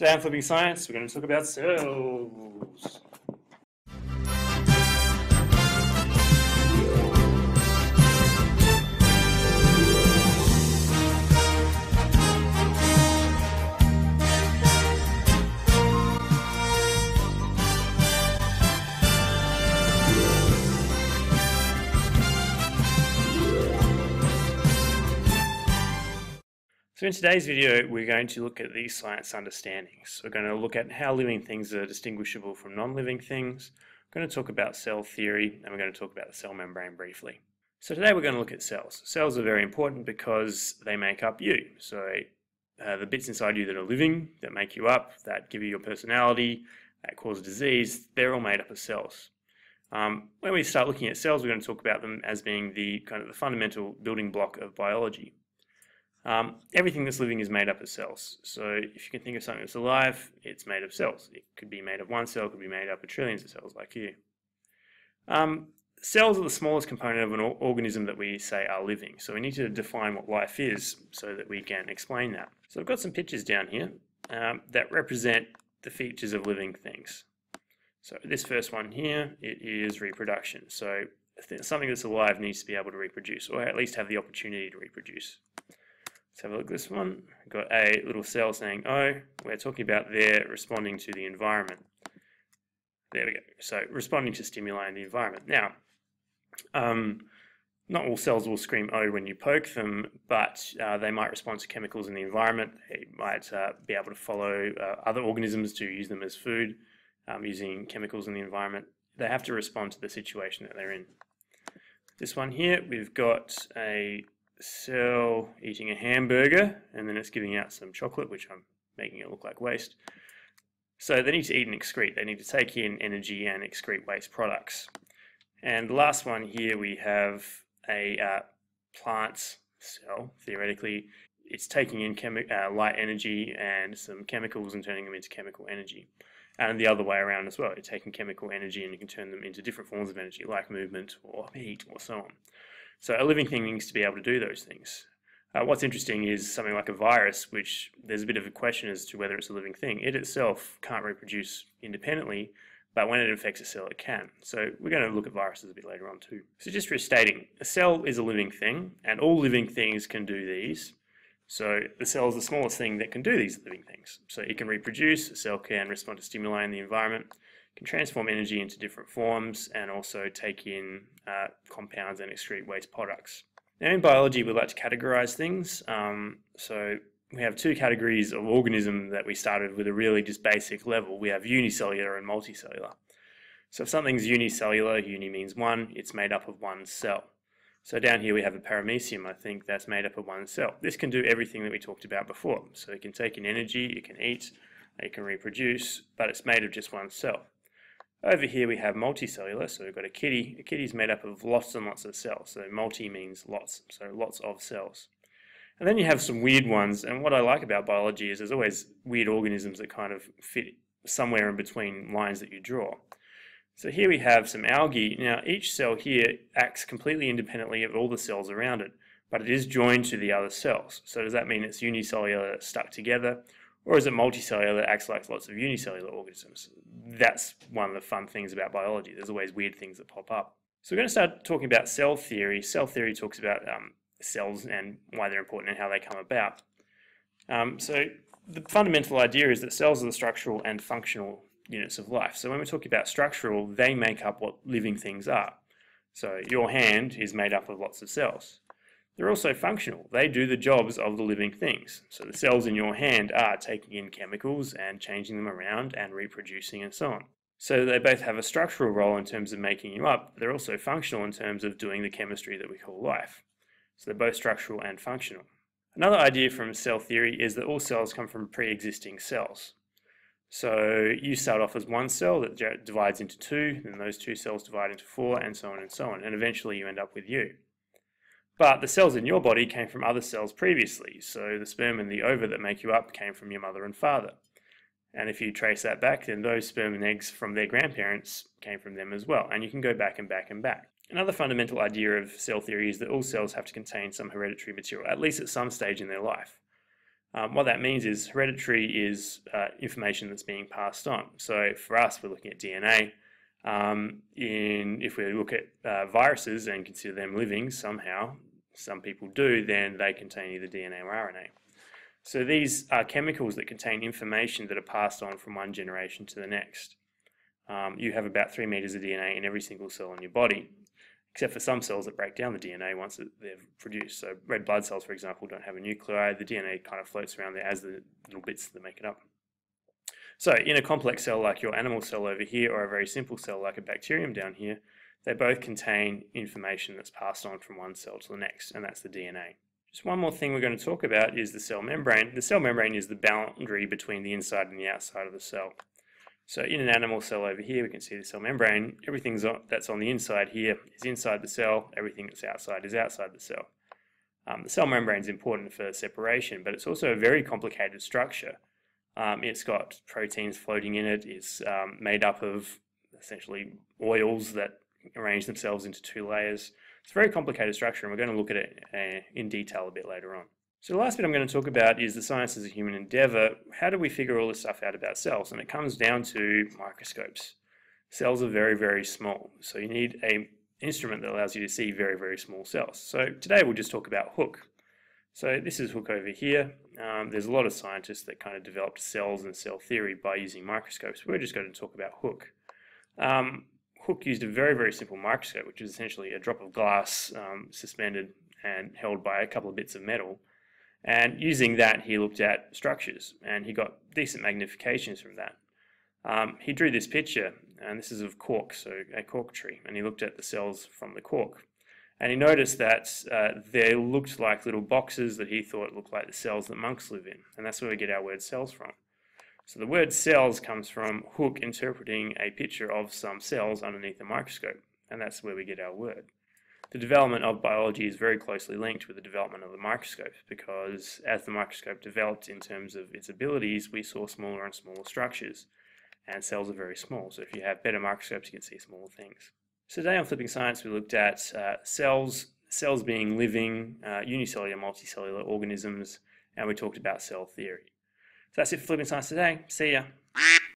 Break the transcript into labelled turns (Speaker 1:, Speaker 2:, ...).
Speaker 1: Today on Flipping Science, we're going to talk about cells. So in today's video, we're going to look at these science understandings. We're going to look at how living things are distinguishable from non-living things. We're going to talk about cell theory, and we're going to talk about the cell membrane briefly. So today we're going to look at cells. Cells are very important because they make up you. So uh, the bits inside you that are living, that make you up, that give you your personality, that cause disease, they're all made up of cells. Um, when we start looking at cells, we're going to talk about them as being the kind of the fundamental building block of biology. Um, everything that's living is made up of cells. So if you can think of something that's alive, it's made of cells. It could be made of one cell, it could be made up of trillions of cells like you. Um, cells are the smallest component of an organism that we say are living. So we need to define what life is so that we can explain that. So I've got some pictures down here um, that represent the features of living things. So this first one here, it is reproduction. So something that's alive needs to be able to reproduce, or at least have the opportunity to reproduce. Let's have a look at this one. We've got a little cell saying oh. We're talking about there responding to the environment. There we go. So responding to stimuli in the environment. Now, um, not all cells will scream oh when you poke them, but uh, they might respond to chemicals in the environment. They might uh, be able to follow uh, other organisms to use them as food um, using chemicals in the environment. They have to respond to the situation that they're in. This one here, we've got a cell eating a hamburger and then it's giving out some chocolate, which I'm making it look like waste. So they need to eat and excrete. They need to take in energy and excrete waste products. And the last one here, we have a uh, plant cell, theoretically. It's taking in uh, light energy and some chemicals and turning them into chemical energy. And the other way around as well. You're taking chemical energy and you can turn them into different forms of energy, like movement or heat or so on. So a living thing needs to be able to do those things. Uh, what's interesting is something like a virus, which there's a bit of a question as to whether it's a living thing. It itself can't reproduce independently, but when it infects a cell, it can. So we're going to look at viruses a bit later on too. So just restating, a cell is a living thing, and all living things can do these. So the cell is the smallest thing that can do these living things. So it can reproduce, a cell can respond to stimuli in the environment, can transform energy into different forms and also take in uh, compounds and excrete waste products. Now in biology we like to categorize things. Um, so we have two categories of organism that we started with a really just basic level. We have unicellular and multicellular. So if something's unicellular, uni means one, it's made up of one cell. So down here we have a paramecium, I think, that's made up of one cell. This can do everything that we talked about before. So it can take in energy, it can eat, it can reproduce, but it's made of just one cell. Over here we have multicellular, so we've got a kitty. A kitty is made up of lots and lots of cells, so multi means lots, so lots of cells. And then you have some weird ones, and what I like about biology is there's always weird organisms that kind of fit somewhere in between lines that you draw. So here we have some algae. Now each cell here acts completely independently of all the cells around it, but it is joined to the other cells. So does that mean it's unicellular stuck together, or is it multicellular that acts like lots of unicellular organisms? That's one of the fun things about biology. There's always weird things that pop up. So we're going to start talking about cell theory. Cell theory talks about um, cells and why they're important and how they come about. Um, so the fundamental idea is that cells are the structural and functional units of life. So when we're talking about structural, they make up what living things are. So your hand is made up of lots of cells. They're also functional. They do the jobs of the living things. So the cells in your hand are taking in chemicals and changing them around and reproducing and so on. So they both have a structural role in terms of making you up, but they're also functional in terms of doing the chemistry that we call life. So they're both structural and functional. Another idea from cell theory is that all cells come from pre-existing cells. So you start off as one cell that divides into two, then those two cells divide into four, and so on and so on, and eventually you end up with you. But the cells in your body came from other cells previously, so the sperm and the ova that make you up came from your mother and father. And if you trace that back, then those sperm and eggs from their grandparents came from them as well. And you can go back and back and back. Another fundamental idea of cell theory is that all cells have to contain some hereditary material, at least at some stage in their life. Um, what that means is hereditary is uh, information that's being passed on. So for us, we're looking at DNA. Um, in if we look at uh, viruses and consider them living somehow, some people do, then they contain either DNA or RNA. So these are chemicals that contain information that are passed on from one generation to the next. Um, you have about three meters of DNA in every single cell in your body, except for some cells that break down the DNA once they're produced. So red blood cells, for example, don't have a nuclei. The DNA kind of floats around there as the little bits that make it up. So in a complex cell like your animal cell over here, or a very simple cell like a bacterium down here, they both contain information that's passed on from one cell to the next, and that's the DNA. Just one more thing we're going to talk about is the cell membrane. The cell membrane is the boundary between the inside and the outside of the cell. So in an animal cell over here, we can see the cell membrane. Everything that's on the inside here is inside the cell. Everything that's outside is outside the cell. Um, the cell membrane is important for separation, but it's also a very complicated structure. Um, it's got proteins floating in it. It's um, made up of essentially oils that arrange themselves into two layers. It's a very complicated structure, and we're going to look at it uh, in detail a bit later on. So the last bit I'm going to talk about is the science as a human endeavor. How do we figure all this stuff out about cells? And it comes down to microscopes. Cells are very, very small, so you need a instrument that allows you to see very, very small cells. So today we'll just talk about Hooke. So this is Hooke over here. Um, there's a lot of scientists that kind of developed cells and cell theory by using microscopes. We're just going to talk about Hooke. Um, Hooke used a very, very simple microscope, which is essentially a drop of glass um, suspended and held by a couple of bits of metal. And using that, he looked at structures and he got decent magnifications from that. Um, he drew this picture, and this is of cork, so a cork tree, and he looked at the cells from the cork. And he noticed that uh, they looked like little boxes that he thought looked like the cells that monks live in. And that's where we get our word cells from. So the word cells comes from Hooke interpreting a picture of some cells underneath a microscope. And that's where we get our word. The development of biology is very closely linked with the development of the microscope because as the microscope developed in terms of its abilities, we saw smaller and smaller structures. And cells are very small, so if you have better microscopes, you can see smaller things. So today on Flipping Science, we looked at uh, cells, cells being living, uh, unicellular, multicellular organisms, and we talked about cell theory. So that's it for Flipping Science today. See ya.